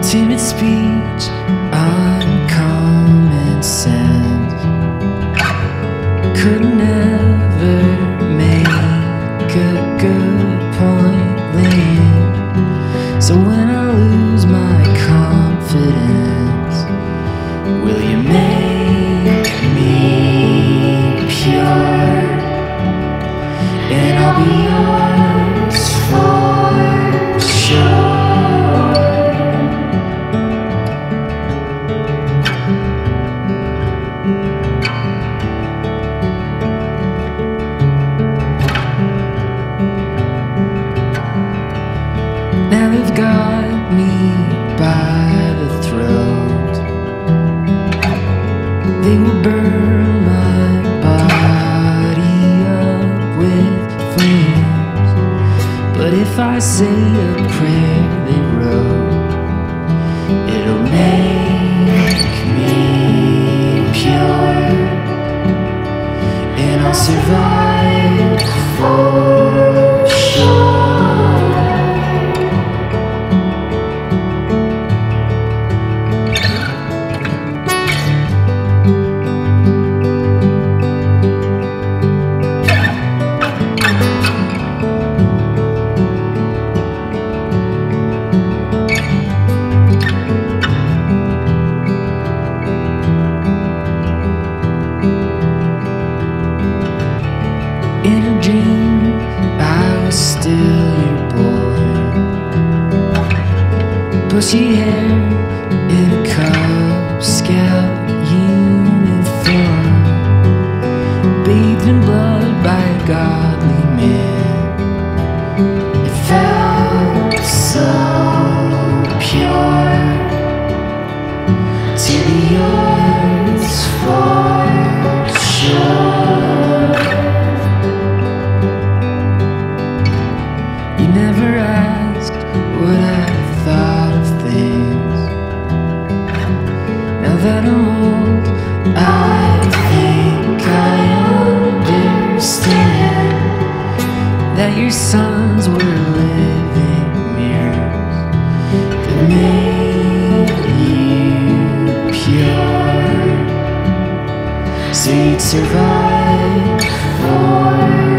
timid speech uncommon sense could never got me by the throat. They will burn my body up with flames. But if I say a prayer Bushy hair in a Cub Scout that old I think I understand. That your sons were living mirrors That made you pure. So you'd survive for